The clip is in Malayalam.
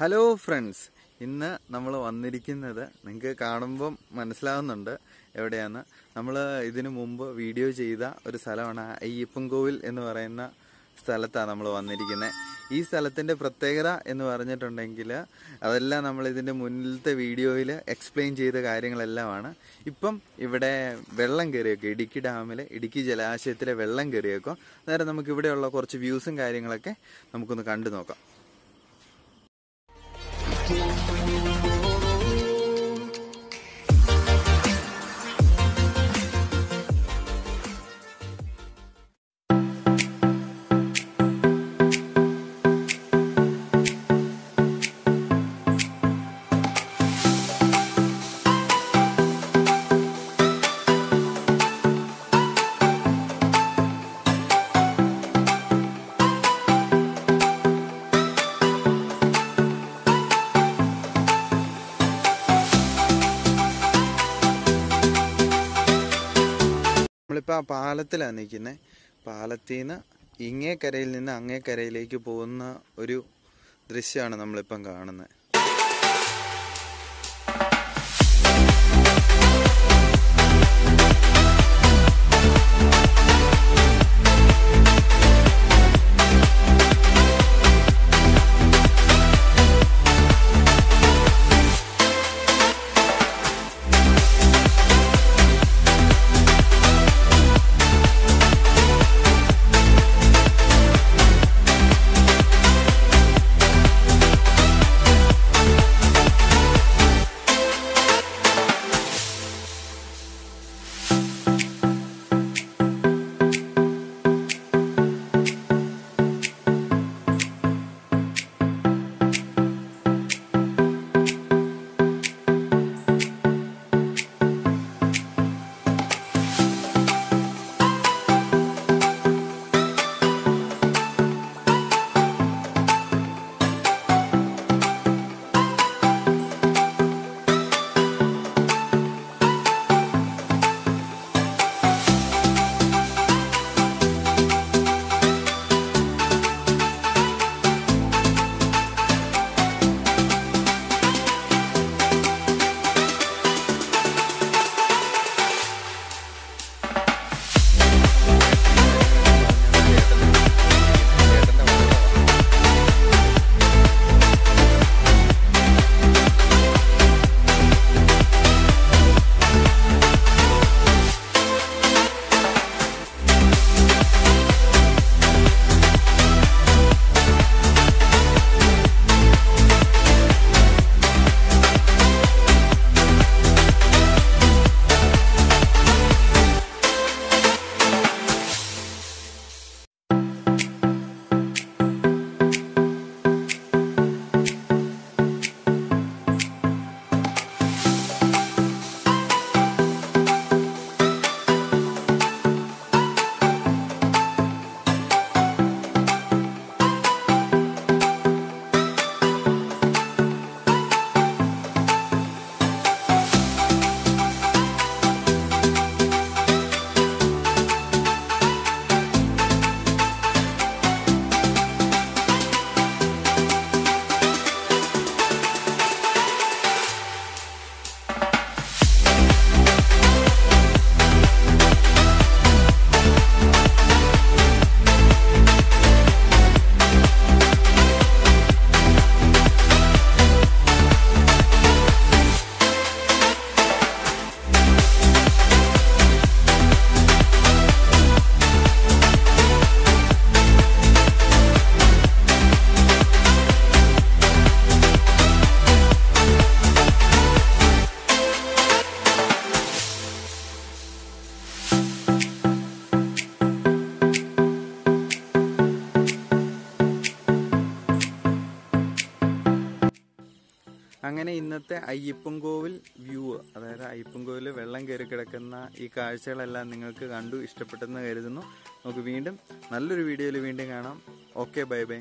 ഹലോ ഫ്രണ്ട്സ് ഇന്ന് നമ്മൾ വന്നിരിക്കുന്നത് നിങ്ങൾക്ക് കാണുമ്പം മനസ്സിലാവുന്നുണ്ട് എവിടെയാണ്. നമ്മൾ ഇതിനു മുമ്പ് വീഡിയോ ചെയ്ത ഒരു സ്ഥലമാണ് അയ്യപ്പൻകോവിൽ എന്ന് പറയുന്ന സ്ഥലത്താണ് നമ്മൾ വന്നിരിക്കുന്നത്. ഈ സ്ഥലത്തിന്റെ പ്രത്യേകത എന്ന് പറഞ്ഞിട്ടുണ്ടെങ്കിൽ അതെല്ലാം നമ്മൾ ഇതിന്റെ മുന്നിലത്തെ വീഡിയോയിൽ എക്സ്പ്ലെയിൻ ചെയ്ത കാര്യങ്ങളെല്ലാമാണ്. ഇപ്പം ഇവിടെ വെള്ളം കയറിയേക്കും. ഇടുക്കി ഡാമിൽ ഇടുക്കി ജലാശയത്തിലെ വെള്ളം കയറിയേക്കും. അന്നേരം നമുക്ക് ഇവിടെയുള്ള കുറച്ച് വ്യൂസും കാര്യങ്ങളൊക്കെ നമുക്കൊന്ന് കണ്ടു നോക്കാം. Thank you. നമ്മളിപ്പോൾ ആ പാലത്തിലാണ് നിൽക്കുന്നത് പാലത്തിൽ നിന്ന് ഇങ്ങേ കരയിൽ നിന്ന് അങ്ങേ കരയിലേക്ക് പോകുന്ന ഒരു ദൃശ്യമാണ് നമ്മളിപ്പം കാണുന്നത് അങ്ങനെ ഇന്നത്തെ അയ്യപ്പൻകോവിൽ വ്യൂ അതായത് അയ്യപ്പൻകോവിൽ വെള്ളം കയറി കിടക്കുന്ന ഈ കാഴ്ചകളെല്ലാം നിങ്ങൾക്ക് കണ്ടു ഇഷ്ടപ്പെട്ടെന്ന് കരുതുന്നു. നമുക്ക് വീണ്ടും നല്ലൊരു വീഡിയോയിൽ വീണ്ടും കാണാം. Okay bye bye.